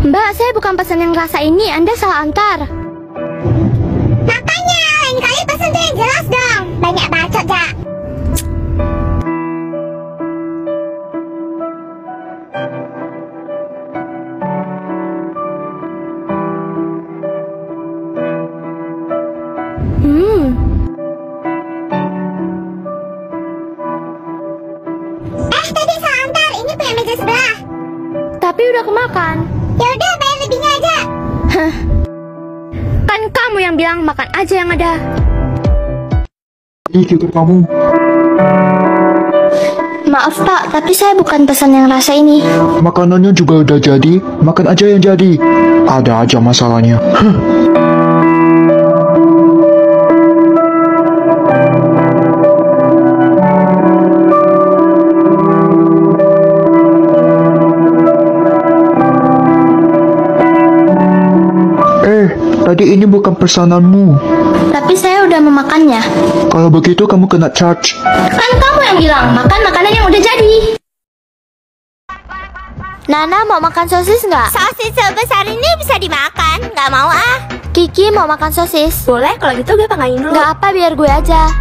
Mbak, saya bukan pesan yang rasa ini. Anda salah antar. Makanya, lain kali pesan tuh yang jelas dong. Banyak bacot, Jak. Hmm, Eh, tadi salah antar. Ini punya meja sebelah. tapi udah kemakan. Ya udah, bayar lebihnya aja. Kan kamu yang bilang makan aja yang ada. Ini tiket kamu. Maaf pak, tapi saya bukan pesan yang rasa ini. Makanannya juga udah jadi. Makan aja yang jadi. Ada aja masalahnya. Huh. Tadi ini bukan pesananmu. Tapi saya udah memakannya. Kalau begitu kamu kena charge. Kan kamu yang bilang makan makanan yang udah jadi. Nana mau makan sosis nggak? Sosis sebesar ini bisa dimakan. Nggak mau ah. Kiki mau makan sosis. Boleh, kalau gitu gue pangangin dulu. Nggak apa, biar gue aja.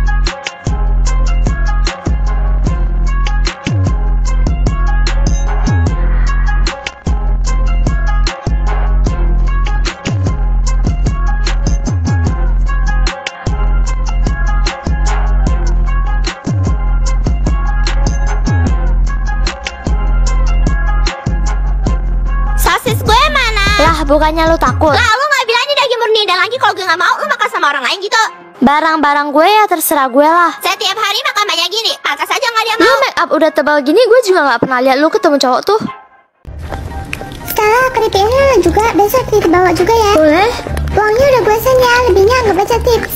Sosis gue mana? Lah, bukannya lu takut. Lah, lu nggak bilang ini daging murni dan lagi kalau gue nggak mau, lu makan sama orang lain gitu. Barang-barang gue ya terserah gue lah. Setiap hari makan banyak gini, pantas aja nggak dia Lu mau. make up udah tebal gini, gue juga nggak pernah lihat lu ketemu cowok tuh. Stella, keripiknya juga, besok kita bawa juga ya. Boleh? Uangnya udah gue send ya, lebihnya nggak baca tips.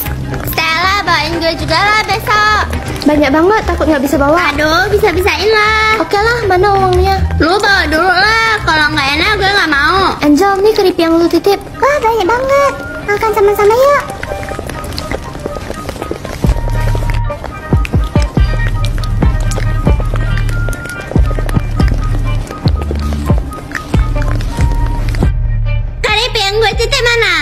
Stella, bawain gue juga lah besok. Banyak banget, takut nggak bisa bawa. Aduh, bisa-bisain lah. Oke lah, mana uangnya? Lu bawa dulu lah, kalau nggak enak gue nggak mau. Angel, nih keripik yang lu titip. Wah, banyak banget. Makan sama-sama yuk. Keripik yang gue titip mana?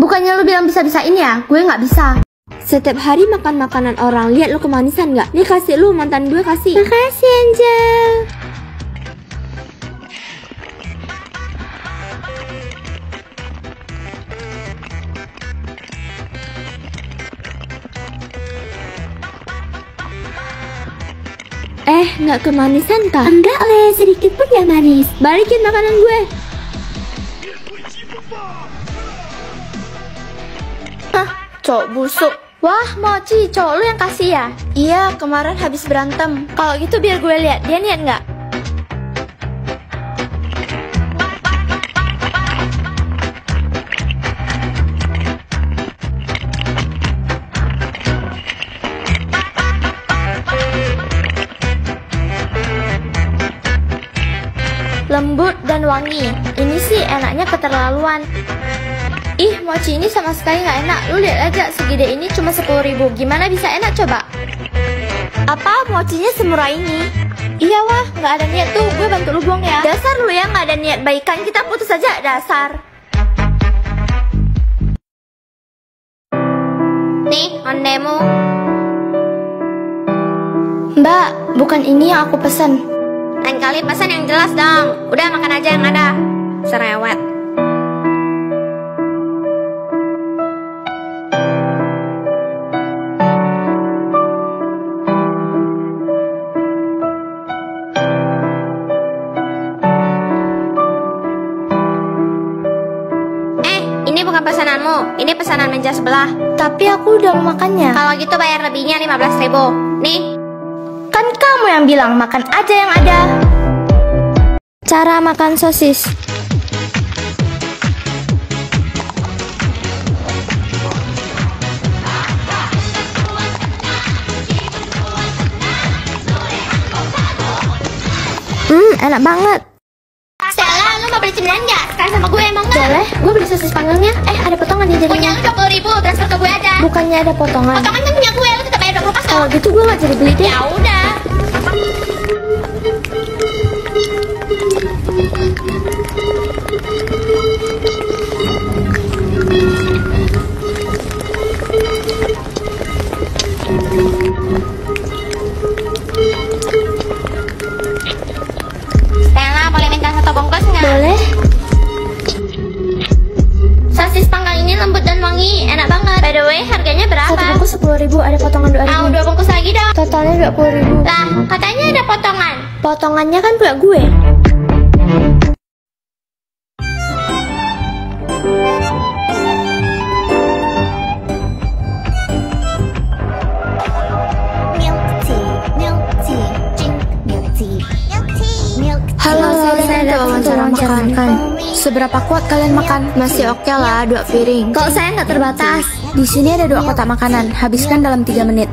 Bukannya lu bilang bisa-bisain ya? Gue nggak bisa. Setiap hari makan makanan orang, lihat lu kemanisan nggak? Nih kasih lu mantan gue kasih. Makasih Angel. Eh, nggak kemanisan kah? Enggak leh, sedikit pun ya manis. Balikin makanan gue. Hah, cowok busuk. Wah, Mochi, cowok lu yang kasih ya? Iya, kemarin habis berantem. Kalau gitu biar gue lihat, dia niat nggak? Lembut dan wangi. Ini sih enaknya keterlaluan. Ih, mochi ini sama sekali nggak enak. Lu lihat aja, segede ini cuma 10 ribu. Gimana bisa enak coba? Apa mochinya semurah ini? Iya wah, nggak ada niat tuh. Gue bantu lu buang ya. Dasar lu yang nggak ada niat baikan. Kita putus aja, dasar. Nih, ondemu. Mbak, bukan ini yang aku pesen. Lain kali pesan yang jelas dong. Udah makan aja yang ada. Serewet. Pesananmu. Ini pesanan meja sebelah. Tapi aku udah mau makannya. Kalau gitu bayar lebihnya 15 ribu. Nih, Kan kamu yang bilang makan aja yang ada. Cara makan sosis. Hmm, enak banget. Boleh, gue beli sosis panggangnya. Eh, ada potongannya Punya jadinya. lu 20 ribu, transfer ke gue aja. Bukannya ada potongan. Potongan kan punya gue, lu tetap bayar 20 pas Kalau gitu gue gak jadi beli deh. Ya udah. Puluh ribu. Lah, katanya ada potongan. Potongannya kan buat gue. Halo, saya untuk wawancara makan. Seberapa kuat kalian makan? Masih oke lah, dua piring. Kalau saya nggak terbatas. Di sini ada dua kotak makanan. Habiskan dalam tiga menit.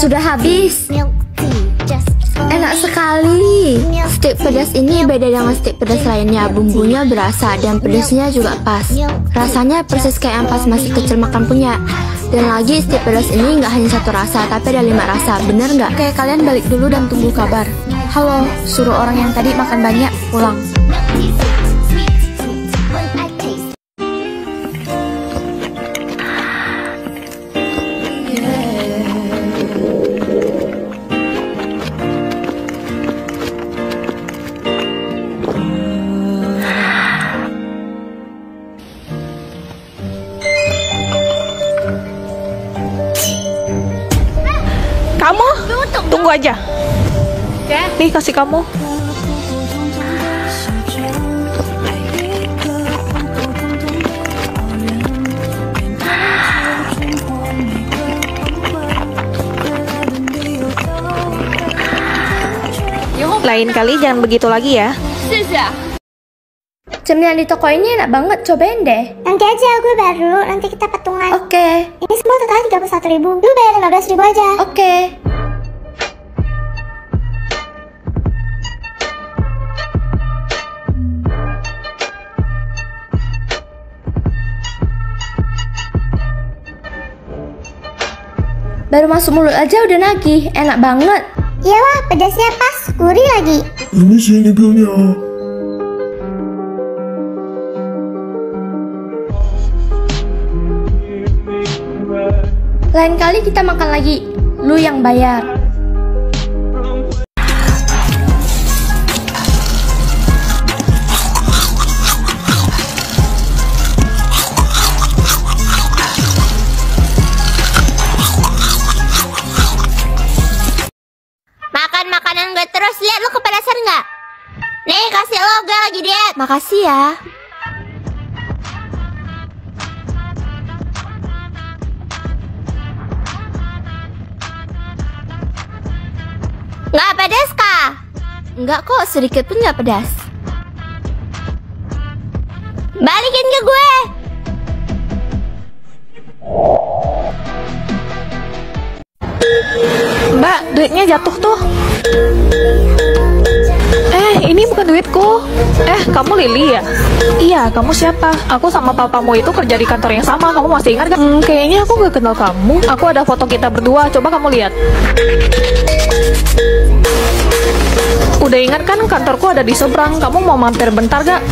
Sudah habis. Enak sekali. Stik pedas ini beda dengan stik pedas lainnya. Bumbunya berasa dan pedasnya juga pas. Rasanya persis kayak yang pas masih kecil makan punya. Dan lagi stik pedas ini nggak hanya satu rasa, tapi ada lima rasa. Bener nggak? Oke, kalian balik dulu dan tunggu kabar. Halo, suruh orang yang tadi makan banyak pulang. Aja. Nih kasih kamu. Lain kali jangan begitu lagi ya. Cemilan di toko ini enak banget, cobain deh. Nanti aja gue bayar dulu, nanti kita patungan. Oke, Ini semua total 31 ribu. Lu bayar 15 ribu aja. oke. Baru masuk mulut aja udah nagih, enak banget. Iya wah, pedasnya pas, gurih lagi. Ini sini bilnya. Lain kali kita makan lagi, lu yang bayar. Makasih ya. Nggak pedes kah? Enggak kok, sedikit pun nggak pedas. Balikin ke gue. Mbak, duitnya jatuh tuh. Eh, ini bukan duitku. Eh, kamu Lili ya? Iya, kamu siapa? Aku sama papamu itu kerja di kantor yang sama. Kamu masih ingat gak? Hmm, kayaknya aku gak kenal kamu. Aku ada foto kita berdua. Coba kamu lihat. Udah ingat kan kantorku ada di seberang. Kamu mau mampir bentar gak?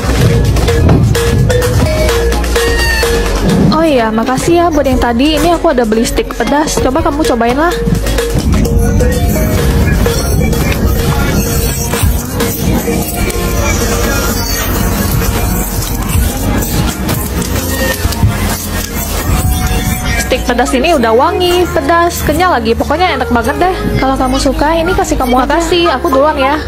Oh iya, makasih ya buat yang tadi. Ini aku ada beli stik pedas. Coba kamu cobain lah. Stik pedas ini udah wangi, pedas, kenyal lagi. Pokoknya enak banget deh. Kalau kamu suka, ini kasih kamu makasih. Aku duluan ya.